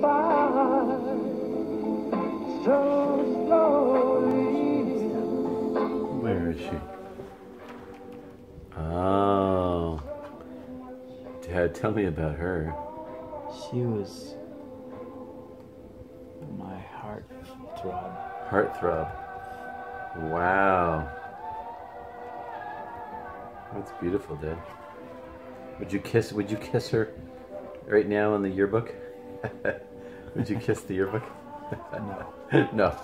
by so slowly. Where is she? Oh. Dad, tell me about her. She was my heart throb. Heartthrob. Wow. That's beautiful, Dad. Would you kiss would you kiss her right now in the yearbook? would you kiss the yearbook? No. no.